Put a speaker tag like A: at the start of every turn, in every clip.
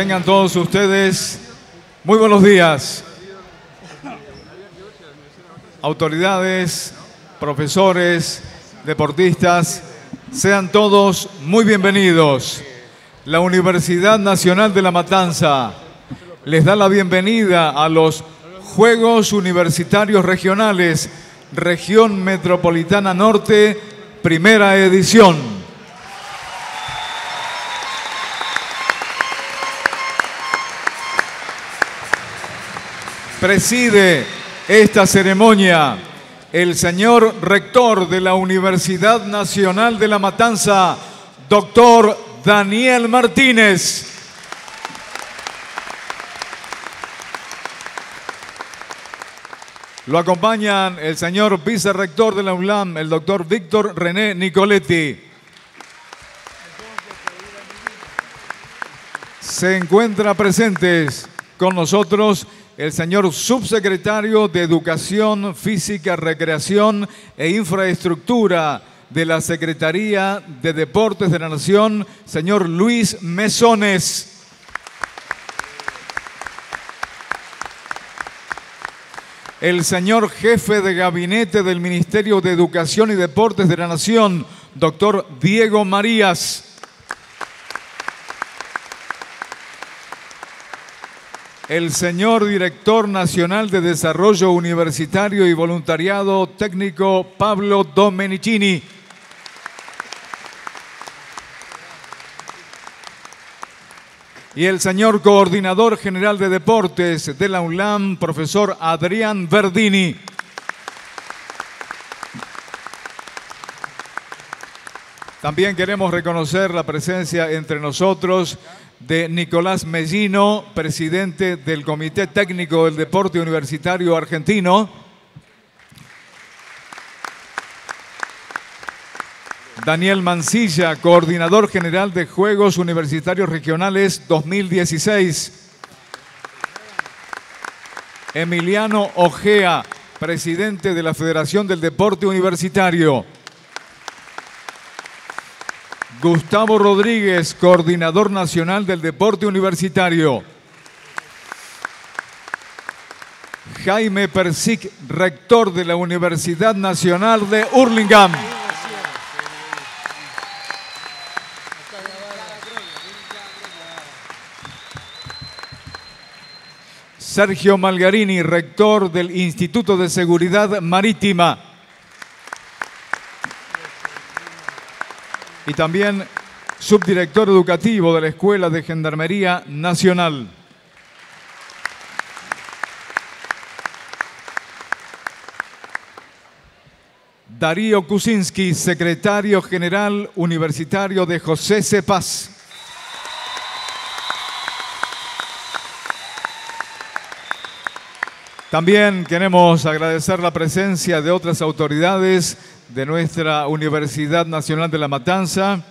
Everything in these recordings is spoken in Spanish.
A: Tengan todos ustedes muy buenos días. Autoridades, profesores, deportistas, sean todos muy bienvenidos. La Universidad Nacional de La Matanza les da la bienvenida a los Juegos Universitarios Regionales, Región Metropolitana Norte, primera edición. Preside esta ceremonia el señor rector de la Universidad Nacional de La Matanza, doctor Daniel Martínez. Lo acompañan el señor vicerrector de la UNLAM, el doctor Víctor René Nicoletti. Se encuentra presentes con nosotros el señor subsecretario de Educación Física, Recreación e Infraestructura de la Secretaría de Deportes de la Nación, señor Luis Mesones. El señor jefe de gabinete del Ministerio de Educación y Deportes de la Nación, doctor Diego Marías. El señor director nacional de Desarrollo Universitario y Voluntariado Técnico Pablo Domenicini. Y el señor coordinador general de deportes de la UNLAM, profesor Adrián Verdini. También queremos reconocer la presencia entre nosotros de Nicolás Mellino, presidente del Comité Técnico del Deporte Universitario Argentino. Daniel Mancilla, coordinador general de Juegos Universitarios Regionales 2016. Emiliano Ojea, presidente de la Federación del Deporte Universitario. Gustavo Rodríguez, coordinador nacional del deporte universitario. Jaime Persic, rector de la Universidad Nacional de Hurlingham. Sergio Malgarini, rector del Instituto de Seguridad Marítima. Y también subdirector educativo de la Escuela de Gendarmería Nacional. Darío Kuczynski, secretario general universitario de José Cepaz. También queremos agradecer la presencia de otras autoridades de nuestra Universidad Nacional de La Matanza,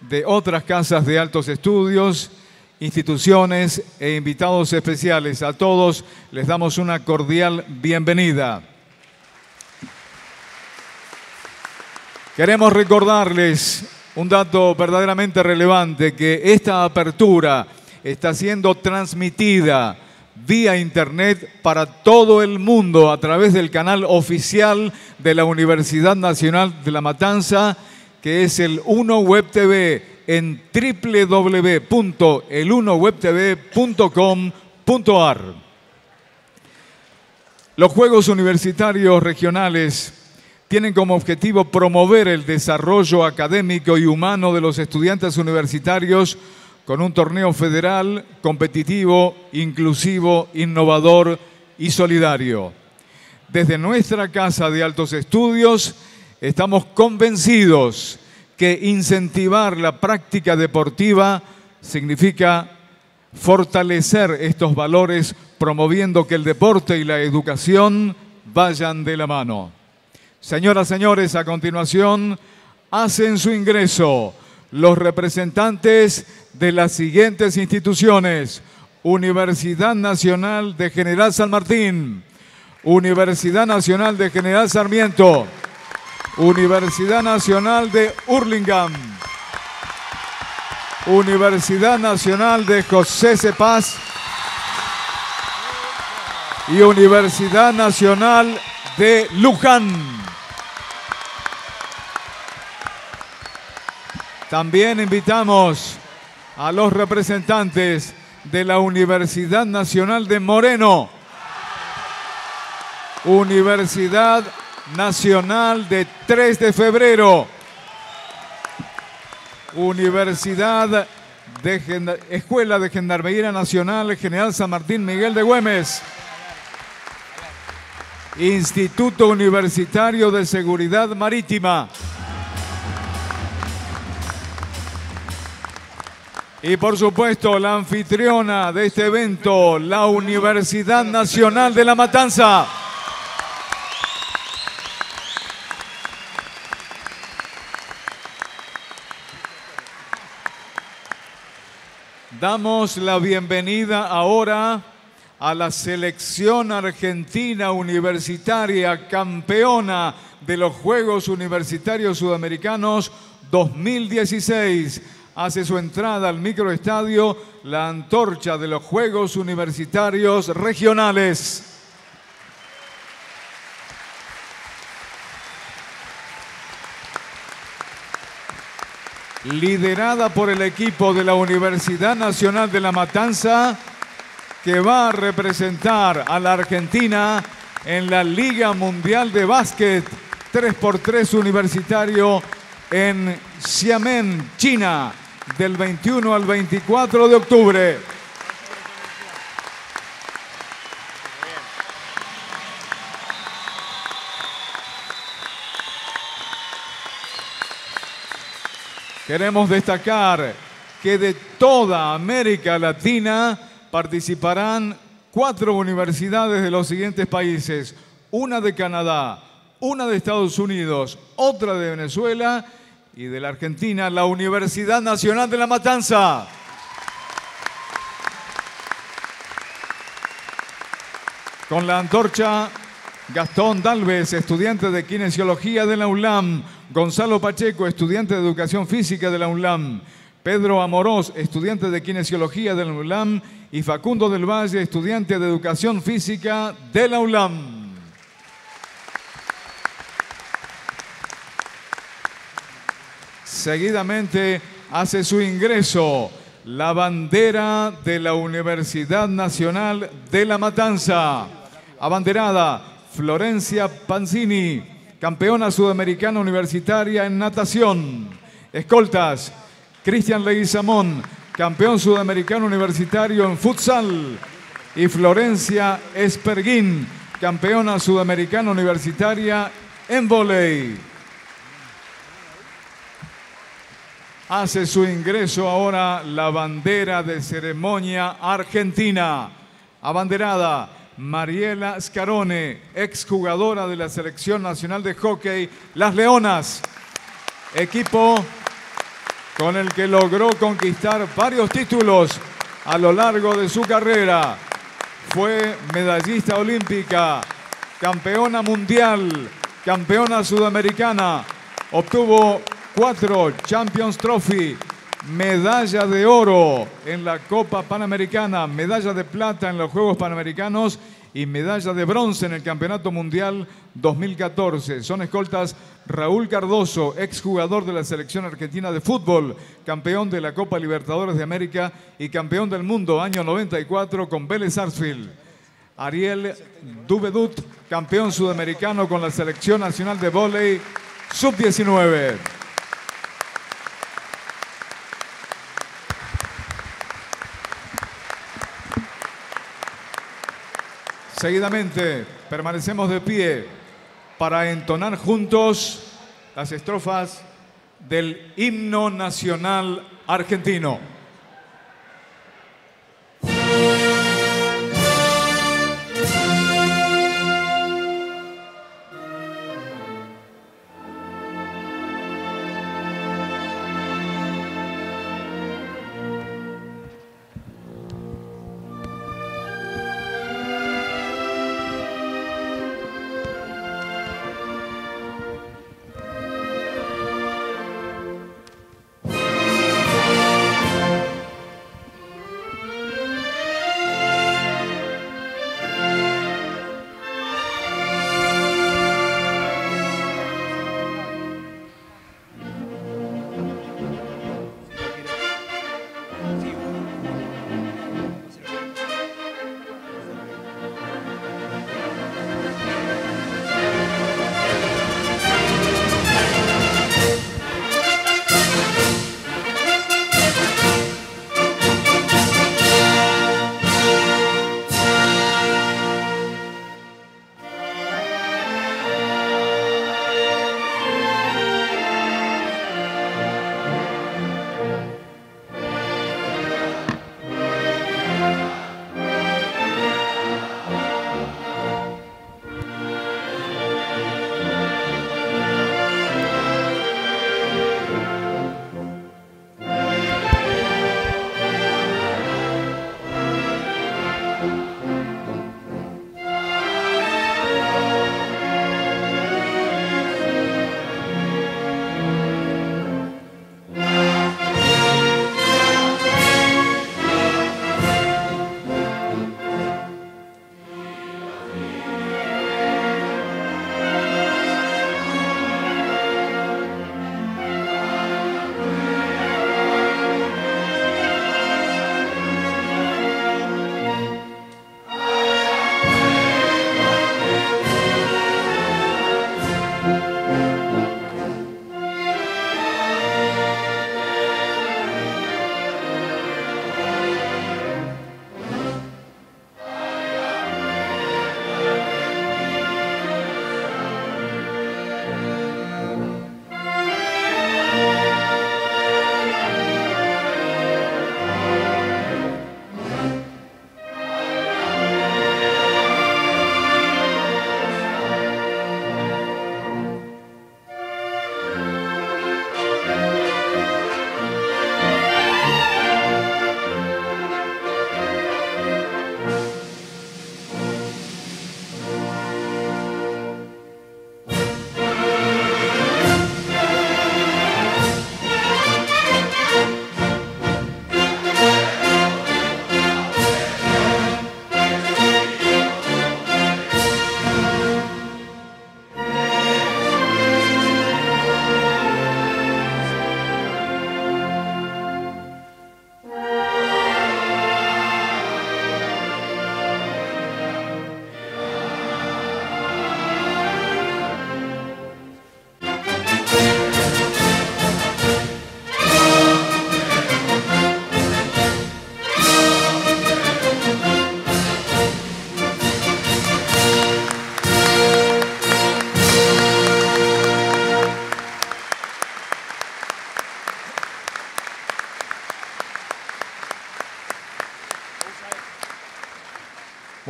A: de otras casas de altos estudios, instituciones e invitados especiales. A todos les damos una cordial bienvenida. Queremos recordarles un dato verdaderamente relevante, que esta apertura está siendo transmitida vía internet para todo el mundo a través del canal oficial de la Universidad Nacional de La Matanza, que es el 1 Web TV en www.el1webtv.com.ar. Los Juegos Universitarios Regionales tienen como objetivo promover el desarrollo académico y humano de los estudiantes universitarios con un torneo federal competitivo, inclusivo, innovador y solidario. Desde nuestra Casa de Altos Estudios estamos convencidos que incentivar la práctica deportiva significa fortalecer estos valores promoviendo que el deporte y la educación vayan de la mano. Señoras, señores, a continuación hacen su ingreso los representantes de las siguientes instituciones. Universidad Nacional de General San Martín, Universidad Nacional de General Sarmiento, Universidad Nacional de Hurlingham, Universidad Nacional de José Cepaz y Universidad Nacional de Luján. También invitamos a los representantes de la Universidad Nacional de Moreno, Universidad Nacional de 3 de Febrero, Universidad de Escuela de Gendarmería Nacional General San Martín Miguel de Güemes. Instituto Universitario de Seguridad Marítima. Y por supuesto, la anfitriona de este evento, la Universidad Nacional de La Matanza. Damos la bienvenida ahora a la selección argentina universitaria campeona de los Juegos Universitarios Sudamericanos 2016. Hace su entrada al microestadio la antorcha de los Juegos Universitarios Regionales. liderada por el equipo de la Universidad Nacional de La Matanza, que va a representar a la Argentina en la Liga Mundial de Básquet 3x3 universitario en Xiamen, China, del 21 al 24 de octubre. Queremos destacar que de toda América Latina participarán cuatro universidades de los siguientes países, una de Canadá, una de Estados Unidos, otra de Venezuela y de la Argentina, la Universidad Nacional de La Matanza. Con la antorcha, Gastón Dalves, estudiante de Kinesiología de la ULAM, Gonzalo Pacheco, estudiante de Educación Física de la ULAM, Pedro Amorós, estudiante de Kinesiología de la ULAM, y Facundo del Valle, estudiante de Educación Física de la ULAM. Seguidamente hace su ingreso la bandera de la Universidad Nacional de La Matanza. Abanderada Florencia Panzini, campeona sudamericana universitaria en natación. Escoltas Cristian Leguizamón, campeón sudamericano universitario en futsal. Y Florencia Esperguín, campeona sudamericana universitaria en volei. Hace su ingreso ahora la bandera de ceremonia argentina. Abanderada Mariela Scarone, exjugadora de la Selección Nacional de Hockey Las Leonas. Equipo con el que logró conquistar varios títulos a lo largo de su carrera. Fue medallista olímpica, campeona mundial, campeona sudamericana, obtuvo cuatro Champions Trophy, medalla de oro en la Copa Panamericana, medalla de plata en los Juegos Panamericanos y medalla de bronce en el Campeonato Mundial 2014. Son escoltas Raúl Cardoso, exjugador de la selección argentina de fútbol, campeón de la Copa Libertadores de América y campeón del mundo año 94 con Vélez Sarsfield. Ariel Dubedut, campeón sudamericano con la selección nacional de vóley sub-19. Seguidamente permanecemos de pie para entonar juntos las estrofas del himno nacional argentino.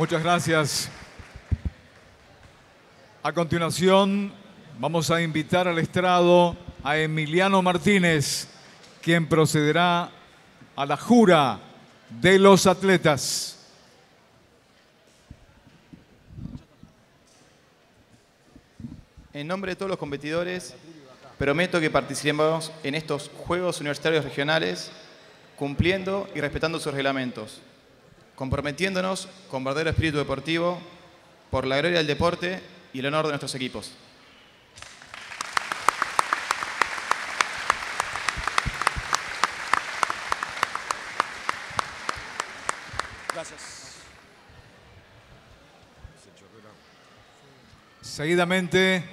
A: Muchas gracias. A continuación, vamos a invitar al estrado a Emiliano Martínez, quien procederá a la jura de los atletas.
B: En nombre de todos los competidores, prometo que participemos en estos Juegos Universitarios Regionales cumpliendo y respetando sus reglamentos comprometiéndonos con verdadero espíritu deportivo por la gloria del deporte y el honor de nuestros equipos.
A: Gracias. Seguidamente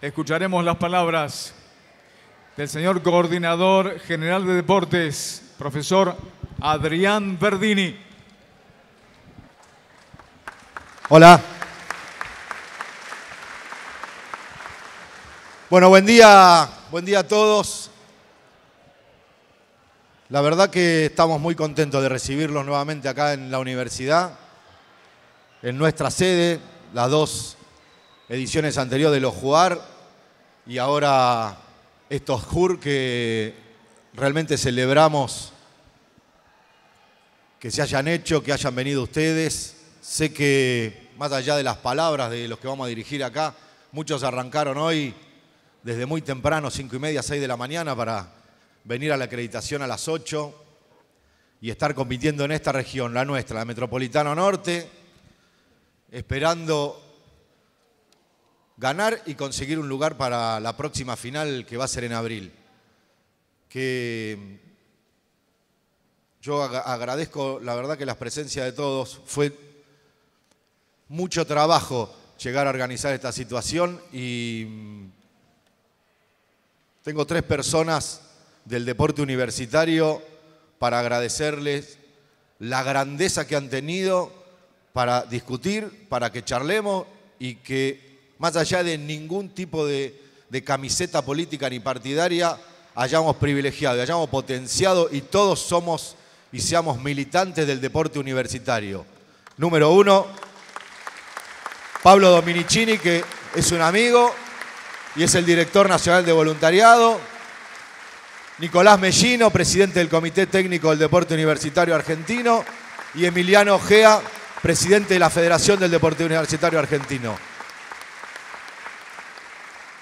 A: escucharemos las palabras del señor Coordinador General de Deportes, profesor Adrián Verdini.
C: Hola. Bueno, buen día, buen día a todos. La verdad que estamos muy contentos de recibirlos nuevamente acá en la universidad, en nuestra sede, las dos ediciones anteriores de los Jugar y ahora estos JUR que realmente celebramos que se hayan hecho, que hayan venido ustedes Sé que más allá de las palabras de los que vamos a dirigir acá, muchos arrancaron hoy desde muy temprano, cinco y media, seis de la mañana, para venir a la acreditación a las 8 y estar compitiendo en esta región, la nuestra, la Metropolitana Norte, esperando ganar y conseguir un lugar para la próxima final que va a ser en abril. Que Yo agradezco, la verdad, que la presencia de todos. Fue mucho trabajo llegar a organizar esta situación y mm, tengo tres personas del deporte universitario para agradecerles la grandeza que han tenido para discutir, para que charlemos y que más allá de ningún tipo de, camiseta política ni partidaria, hayamos privilegiado, hayamos potenciado y todos somos y seamos militantes del deporte universitario. Número uno, Pablo Dominicini, que es un amigo y es el director nacional de voluntariado. Nicolás Mellino, presidente del Comité Técnico del Deporte Universitario Argentino. Y Emiliano Ojea, presidente de la Federación del Deporte Universitario Argentino.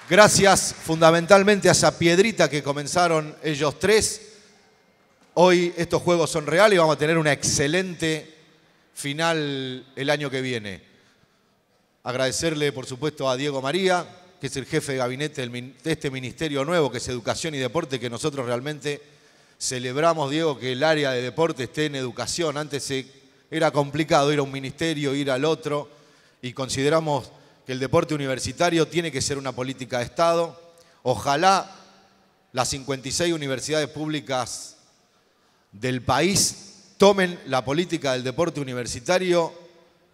C: Gracias fundamentalmente a esa piedrita que comenzaron ellos tres. Hoy estos juegos son reales y vamos a tener una excelente final el año que viene. Agradecerle, por supuesto, a Diego María, que es el jefe de gabinete de este ministerio nuevo, que es Educación y Deporte, que nosotros realmente celebramos, Diego, que el área de deporte esté en educación. Antes era complicado ir a un ministerio, ir al otro, y consideramos que el deporte universitario tiene que ser una política de Estado. Ojalá las 56 universidades públicas del país tomen la política del deporte universitario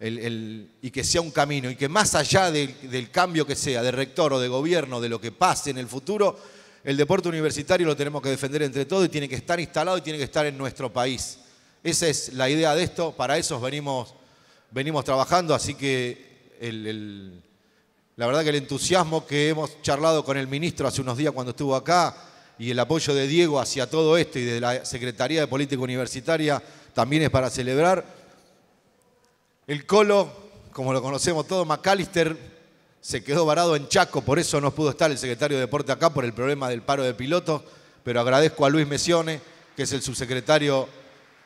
C: y que sea un camino y que más allá del, cambio que sea, de rector o de gobierno, de lo que pase en el futuro, el deporte universitario lo tenemos que defender entre todos y tiene que estar instalado y tiene que estar en nuestro país. Esa es la idea de esto, para eso venimos, venimos trabajando, así que la verdad que el entusiasmo que hemos charlado con el ministro hace unos días cuando estuvo acá y el apoyo de Diego hacia todo esto y de la Secretaría de Política Universitaria también es para celebrar. El Colo, como lo conocemos todos, McAllister se quedó varado en Chaco, por eso no pudo estar el secretario de Deporte acá por el problema del paro de pilotos, pero agradezco a Luis Mesione, que es el subsecretario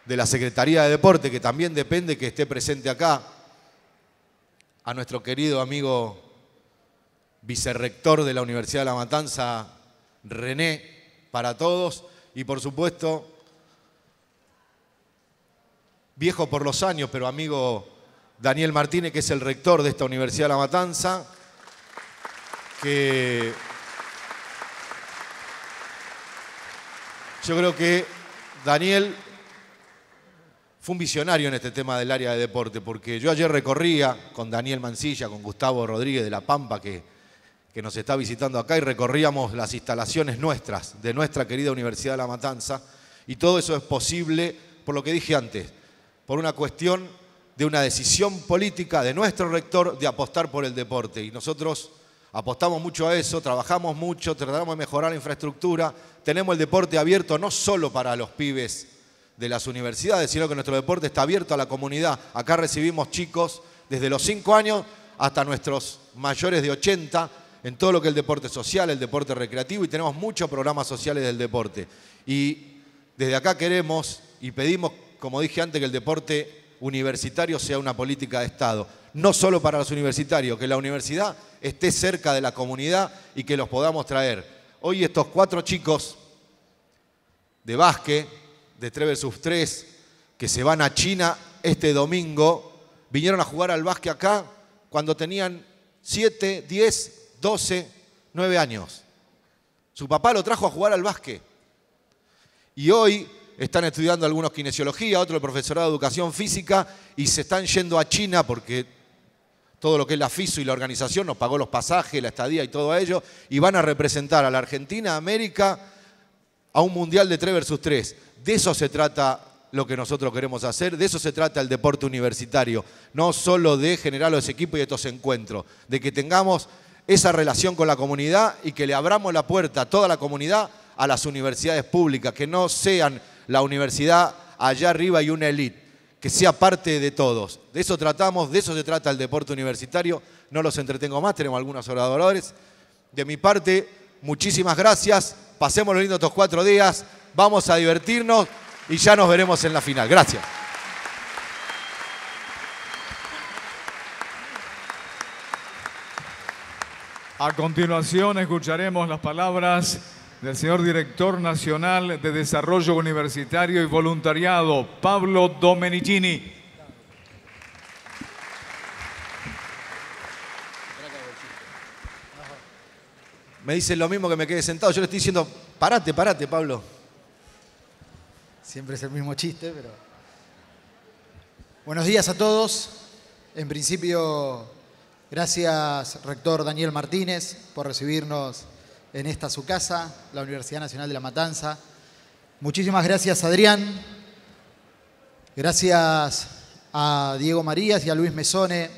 C: de la Secretaría de Deporte, que también depende que esté presente acá, a nuestro querido amigo vicerrector de la Universidad de La Matanza, René, para todos, y por supuesto, viejo por los años, pero amigo Daniel Martínez, que es el rector de esta Universidad de La Matanza, que yo creo que Daniel fue un visionario en este tema del área de deporte, porque yo ayer recorría con Daniel Mancilla, con Gustavo Rodríguez de La Pampa, que, que nos está visitando acá, y recorríamos las instalaciones nuestras, de nuestra querida Universidad de La Matanza, y todo eso es posible, por lo que dije antes, por una cuestión de una decisión política de nuestro rector de apostar por el deporte. Y nosotros apostamos mucho a eso, trabajamos mucho, tratamos de mejorar la infraestructura, tenemos el deporte abierto no solo para los pibes de las universidades, sino que nuestro deporte está abierto a la comunidad. Acá recibimos chicos desde los 5 años hasta nuestros mayores de 80 en todo lo que es el deporte social, el deporte recreativo y tenemos muchos programas sociales del deporte. Y desde acá queremos y pedimos, como dije antes, que el deporte universitario sea una política de Estado. No solo para los universitarios, que la universidad esté cerca de la comunidad y que los podamos traer. Hoy estos cuatro chicos de básquet, de 3 versus 3 que se van a China este domingo, vinieron a jugar al básquet acá cuando tenían 7, 10, 12, 9 años. Su papá lo trajo a jugar al básquet. Y hoy están estudiando algunos kinesiología, otros el profesorado de educación física y se están yendo a China porque todo lo que es la FISO y la organización nos pagó los pasajes, la estadía y todo ello, y van a representar a la Argentina, a América, a un mundial de 3 versus 3. De eso se trata lo que nosotros queremos hacer, de eso se trata el deporte universitario, no solo de generar los equipos y estos encuentros, de que tengamos esa relación con la comunidad y que le abramos la puerta a toda la comunidad a las universidades públicas, que no sean la universidad allá arriba y una elite, que sea parte de todos. De eso tratamos, de eso se trata el deporte universitario. No los entretengo más, tenemos algunos oradores. De mi parte, muchísimas gracias. Pasemos los lindos estos cuatro días vamos a divertirnos y ya nos veremos en la final. Gracias.
A: A continuación escucharemos las palabras del señor Director Nacional de Desarrollo Universitario y Voluntariado, Pablo Domenicini.
C: Me dicen lo mismo que me quede sentado. Yo le estoy diciendo, parate, parate, Pablo.
D: Siempre es el mismo chiste, pero... Buenos días a todos. En principio, gracias, rector Daniel Martínez, por recibirnos en esta su casa, la Universidad Nacional de La Matanza. Muchísimas gracias, Adrián. Gracias a Diego Marías y a Luis Mesone,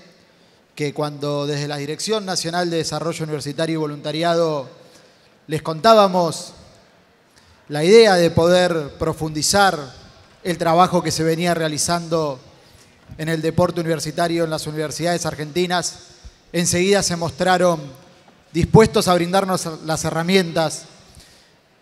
D: que cuando desde la Dirección Nacional de Desarrollo Universitario y Voluntariado les contábamos la idea de poder profundizar el trabajo que se venía realizando en el deporte universitario en las universidades argentinas, enseguida se mostraron dispuestos a brindarnos las herramientas,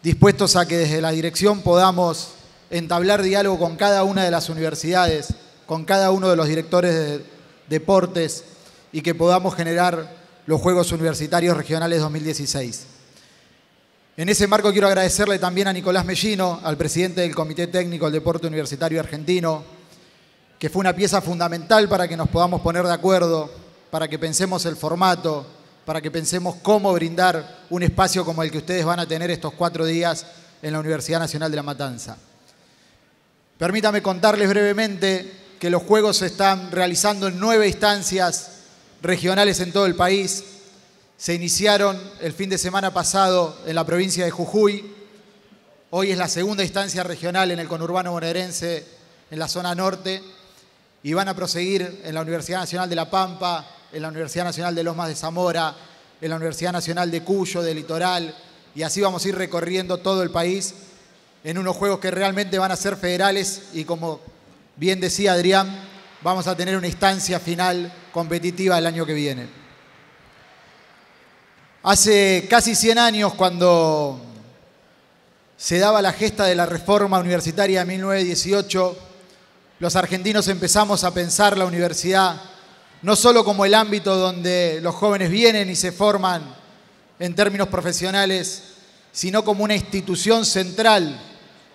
D: dispuestos a que desde la dirección podamos entablar diálogo con cada una de las universidades, con cada uno de los directores de deportes y que podamos generar los Juegos Universitarios Regionales 2016. En ese marco quiero agradecerle también a Nicolás Mellino, al presidente del Comité Técnico del Deporte Universitario Argentino, que fue una pieza fundamental para que nos podamos poner de acuerdo, para que pensemos el formato, para que pensemos cómo brindar un espacio como el que ustedes van a tener estos cuatro días en la Universidad Nacional de La Matanza. Permítame contarles brevemente que los Juegos se están realizando en nueve instancias regionales en todo el país. Se iniciaron el fin de semana pasado en la provincia de Jujuy. Hoy es la segunda instancia regional en el conurbano bonaerense, en la zona norte, y van a proseguir en la Universidad Nacional de La Pampa, en la Universidad Nacional de Lomas de Zamora, en la Universidad Nacional de Cuyo, de Litoral, y así vamos a ir recorriendo todo el país en unos juegos que realmente van a ser federales y como bien decía Adrián, vamos a tener una instancia final competitiva el año que viene. Hace casi 100 años, cuando se daba la gesta de la reforma universitaria de 1918, los argentinos empezamos a pensar la universidad no solo como el ámbito donde los jóvenes vienen y se forman en términos profesionales, sino como una institución central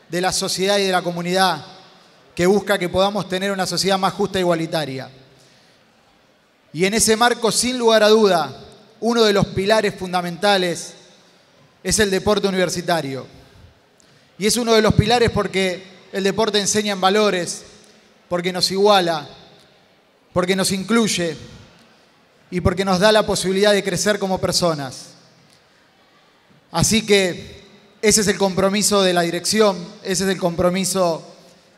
D: de la sociedad y de la comunidad que busca que podamos tener una sociedad más justa e igualitaria. Y en ese marco, sin lugar a duda, uno de los pilares fundamentales es el deporte universitario. Y es uno de los pilares porque el deporte enseña en valores, porque nos iguala, porque nos incluye y porque nos da la posibilidad de crecer como personas. Así que ese es el compromiso de la dirección, ese es el compromiso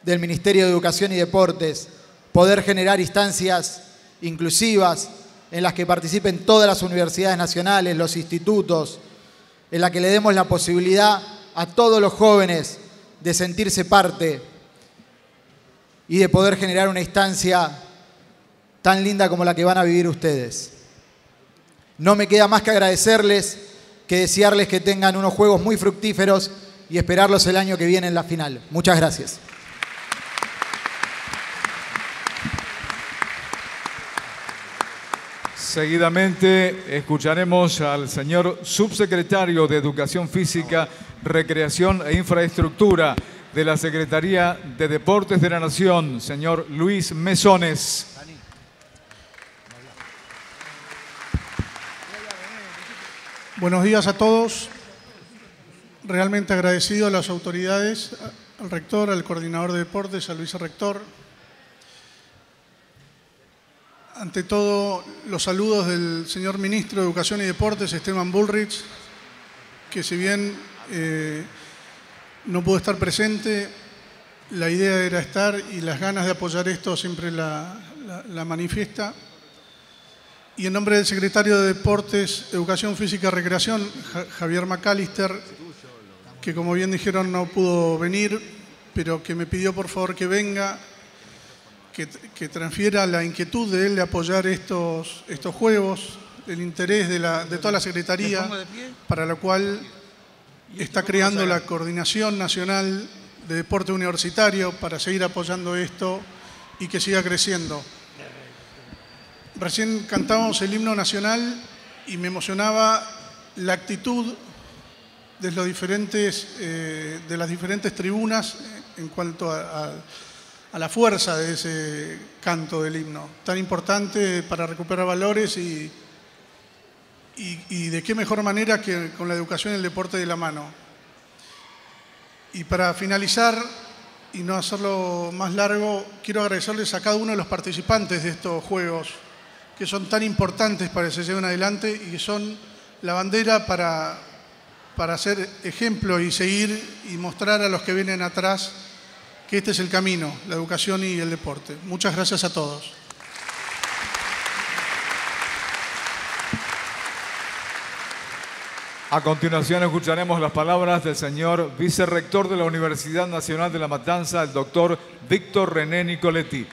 D: del Ministerio de Educación y Deportes, poder generar instancias inclusivas en las que participen todas las universidades nacionales, los institutos, en la que le demos la posibilidad a todos los jóvenes de sentirse parte y de poder generar una instancia tan linda como la que van a vivir ustedes. No me queda más que agradecerles, que desearles que tengan unos juegos muy fructíferos y esperarlos el año que viene en la final. Muchas gracias.
A: Seguidamente escucharemos al señor subsecretario de Educación Física, Recreación e Infraestructura de la Secretaría de Deportes de la Nación, señor Luis Mesones.
E: Buenos días a todos. Realmente agradecido a las autoridades, al rector, al coordinador de deportes, al vicerrector. Ante todo, los saludos del señor ministro de Educación y Deportes, Esteban Bullrich, que si bien eh, no pudo estar presente, la idea era estar y las ganas de apoyar esto siempre la, la manifiesta. Y en nombre del secretario de Deportes, Educación Física y Recreación, Javier McAllister, que como bien dijeron no pudo venir, pero que me pidió por favor que venga, que, transfiera la inquietud de él de apoyar estos, estos juegos, el interés de, la, de toda la Secretaría, para la cual está creando la Coordinación Nacional de Deporte Universitario para seguir apoyando esto y que siga creciendo. Recién cantábamos el himno nacional y me emocionaba la actitud de, eh, las diferentes tribunas en cuanto a, la fuerza de ese canto del himno, tan importante para recuperar valores y, de qué mejor manera que con la educación y el deporte de la mano. Y para finalizar, y no hacerlo más largo, quiero agradecerles a cada uno de los participantes de estos juegos, que son tan importantes para que se lleven adelante y que son la bandera para, para hacer ejemplo y seguir y mostrar a los que vienen atrás que este es el camino, la educación y el deporte. Muchas gracias a todos.
A: A continuación escucharemos las palabras del señor vicerrector de la Universidad Nacional de La Matanza, el doctor Víctor René Nicoletti.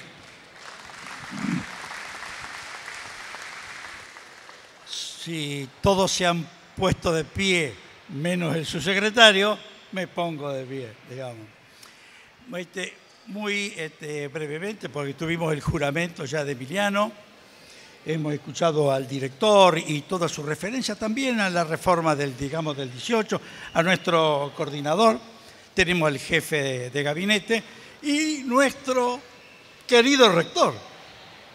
F: Si todos se han puesto de pie, menos el subsecretario, me pongo de pie, digamos. Este, muy este, brevemente, porque tuvimos el juramento ya de Emiliano. Hemos escuchado al director y toda su referencia también a la reforma del, digamos, del 18, a nuestro coordinador, tenemos al jefe de, gabinete y nuestro querido rector,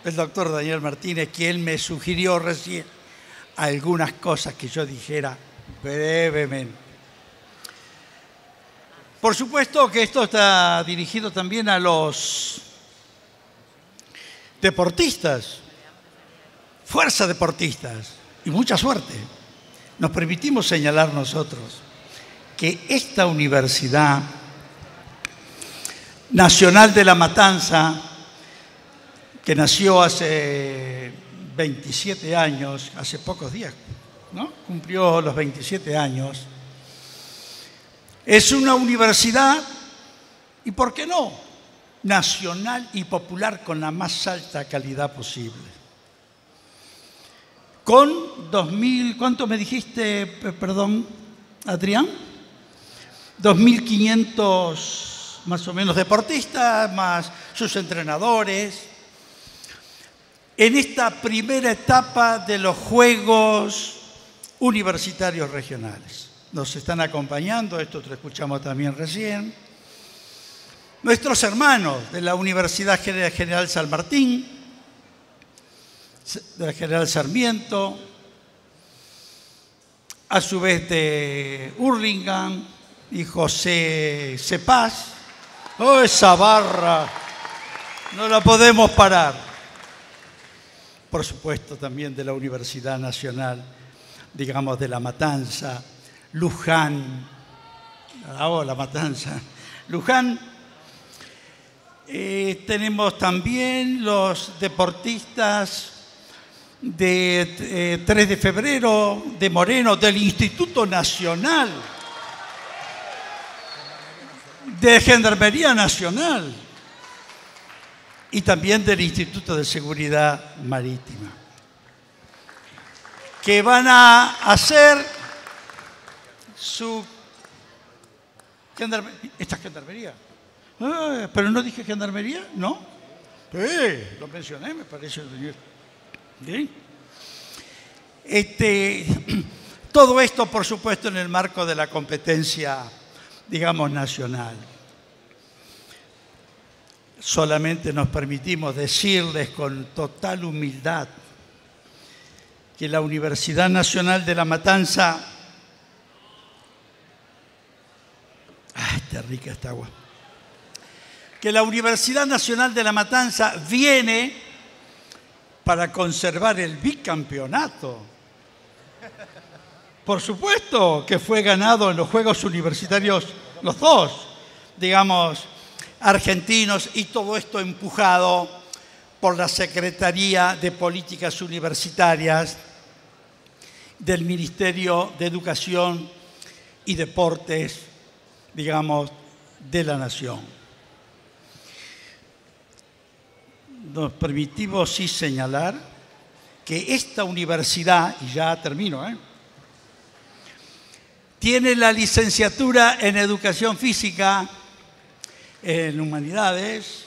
F: el doctor Daniel Martínez, quien me sugirió recién algunas cosas que yo dijera brevemente. Por supuesto que esto está dirigido también a los deportistas, fuerza deportistas y mucha suerte, nos permitimos señalar nosotros que esta Universidad Nacional de la Matanza, que nació hace 27 años, hace pocos días, ¿no? Cumplió los 27 años. Es una universidad, y por qué no, nacional y popular con la más alta calidad posible con 2.000, ¿cuánto me dijiste, perdón, Adrián? 2.500 más o menos deportistas, más sus entrenadores. En esta primera etapa de los Juegos Universitarios Regionales. Nos están acompañando, esto lo escuchamos también recién, nuestros hermanos de la Universidad General San Martín, de la General Sarmiento, a su vez de Hurlingham y José Cepaz. ¡Oh, esa barra! No la podemos parar. Por supuesto, también de la Universidad Nacional, digamos, de La Matanza, Luján, oh, La Matanza, Luján. Eh, tenemos también los deportistas de 3 eh, de febrero de Moreno, del Instituto Nacional de Gendarmería Nacional y también del Instituto de Seguridad Marítima, que van a hacer su esta gendarmería. Ah, pero no dije gendarmería, ¿no? Sí, lo mencioné, me parece. Este, todo esto, por supuesto, en el marco de la competencia, digamos, nacional. Solamente nos permitimos decirles con total humildad que la Universidad Nacional de La Matanza... ¡Ay, está rica esta agua! Que la Universidad Nacional de La Matanza viene para conservar el bicampeonato. Por supuesto que fue ganado en los Juegos Universitarios los dos, digamos, argentinos, y todo esto empujado por la Secretaría de Políticas Universitarias del Ministerio de Educación y Deportes, digamos, de la Nación. nos permitimos sí señalar que esta universidad, y ya termino, ¿eh? tiene la licenciatura en educación física, en humanidades,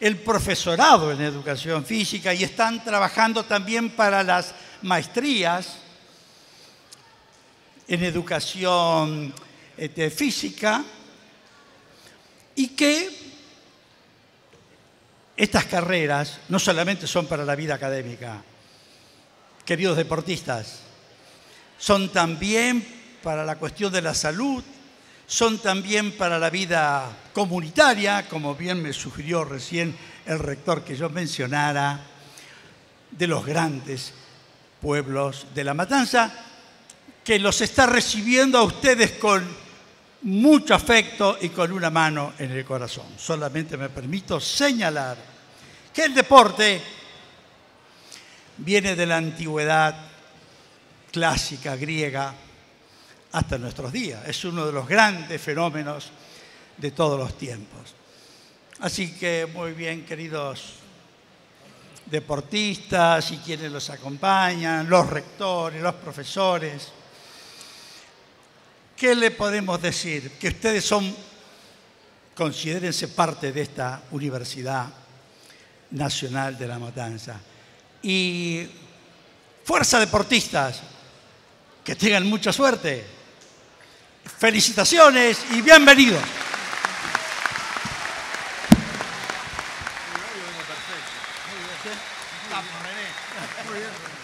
F: el profesorado en educación física y están trabajando también para las maestrías en educación este, física y que estas carreras no solamente son para la vida académica, queridos deportistas, son también para la cuestión de la salud, son también para la vida comunitaria, como bien me sugirió recién el rector que yo mencionara, de los grandes pueblos de la matanza, que los está recibiendo a ustedes con mucho afecto y con una mano en el corazón. Solamente me permito señalar que el deporte viene de la antigüedad clásica griega hasta nuestros días. Es uno de los grandes fenómenos de todos los tiempos. Así que muy bien, queridos deportistas y quienes los acompañan, los rectores, los profesores, ¿qué le podemos decir? Que ustedes son, considérense parte de esta Universidad Nacional de la Matanza. Y fuerza deportistas, que tengan mucha suerte. Felicitaciones y bienvenidos.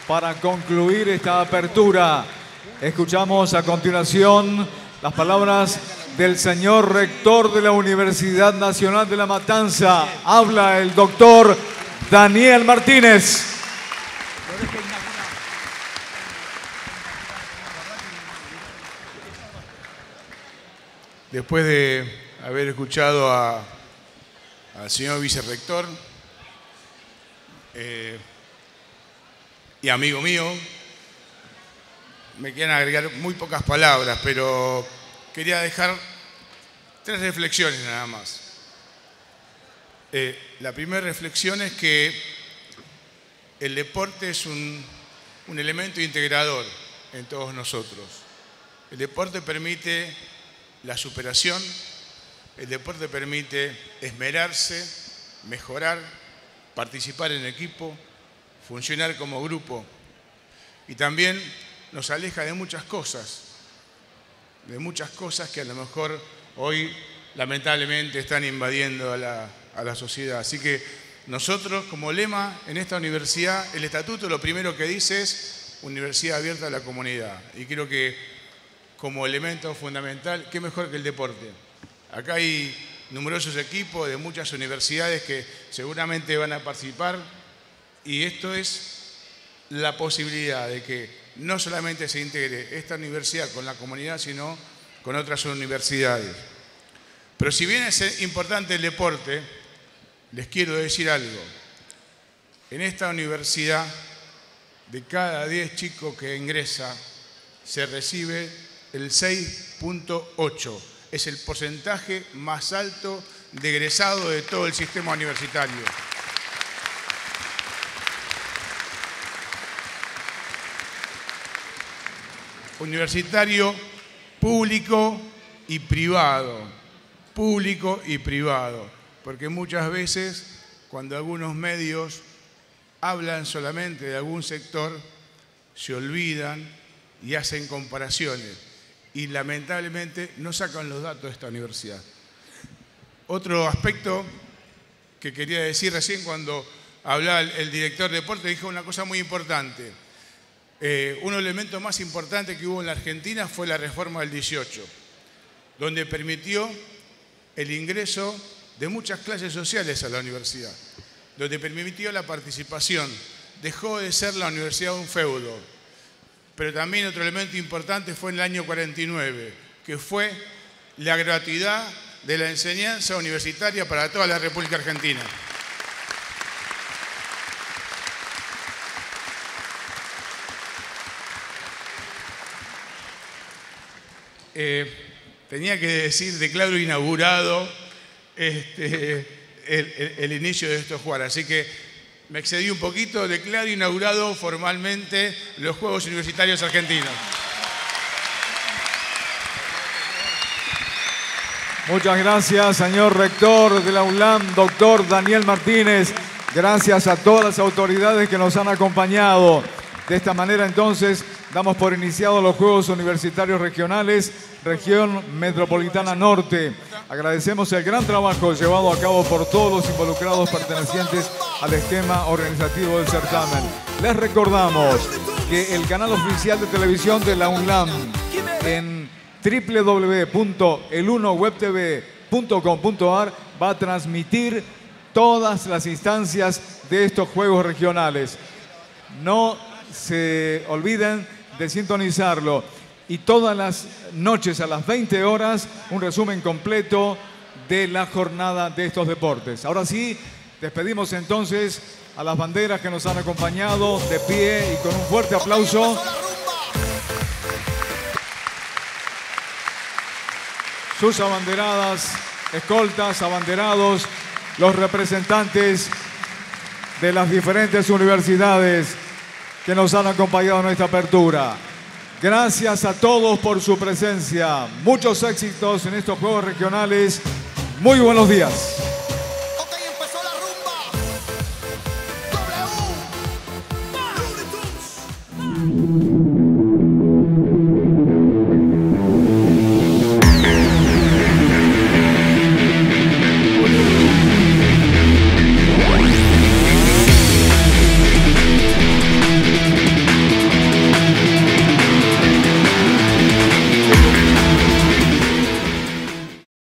A: Para concluir esta apertura, escuchamos a continuación las palabras del señor rector de la Universidad Nacional de La Matanza. Habla el doctor Daniel Martínez.
G: Después de haber escuchado al señor vicerrector eh, y amigo mío, me quedan agregar muy pocas palabras, pero quería dejar tres reflexiones nada más. Eh, la primera reflexión es que el deporte es un elemento integrador en todos nosotros. El deporte permite la superación, el deporte permite esmerarse, mejorar, participar en equipo, funcionar como grupo y también nos aleja de muchas cosas, de muchas cosas que a lo mejor hoy lamentablemente están invadiendo a la, a la sociedad. Así que nosotros como lema en esta universidad, el estatuto lo primero que dice es universidad abierta a la comunidad y creo que como elemento fundamental, qué mejor que el deporte. Acá hay numerosos equipos de muchas universidades que seguramente van a participar y esto es la posibilidad de que no solamente se integre esta universidad con la comunidad, sino con otras universidades. Pero si bien es importante el deporte, les quiero decir algo. En esta universidad, de cada 10 chicos que ingresa, se recibe el 6.8. Es el porcentaje más alto de egresado de todo el sistema universitario. Universitario público y privado. Público y privado. Porque muchas veces cuando algunos medios hablan solamente de algún sector, se olvidan y hacen comparaciones y lamentablemente no sacan los datos de esta universidad. Otro aspecto que quería decir recién cuando hablaba el, director de deporte, dijo una cosa muy importante. Eh, un elemento más importante que hubo en la Argentina fue la reforma del 18, donde permitió el ingreso de muchas clases sociales a la universidad, donde permitió la participación. Dejó de ser la universidad un feudo, pero también otro elemento importante fue en el año 49, que fue la gratuidad de la enseñanza universitaria para toda la República Argentina. Eh, tenía que decir, declaro inaugurado este, el, el- inicio de estos juegos. Así que me excedí un poquito, declaro inaugurado formalmente los Juegos Universitarios Argentinos.
A: Muchas gracias, señor rector de la UNLAM, doctor Daniel Martínez. Gracias a todas las autoridades que nos han acompañado. De esta manera entonces damos por iniciados los Juegos Universitarios Regionales, región metropolitana norte. Agradecemos el gran trabajo llevado a cabo por todos los involucrados pertenecientes al esquema organizativo del certamen. Les recordamos que el canal oficial de televisión de la UNLAM en www.el1webtv.com.ar va a transmitir todas las instancias de estos Juegos Regionales. No se olviden de sintonizarlo. Y todas las noches a las 20 horas, un resumen completo de la jornada de estos deportes. Ahora sí, despedimos entonces a las banderas que nos han acompañado de pie y con un fuerte aplauso. Sus abanderadas, escoltas, abanderados, los representantes de las diferentes universidades que nos han acompañado en esta apertura. Gracias a todos por su presencia. Muchos éxitos en estos Juegos Regionales. Muy buenos días. Empezó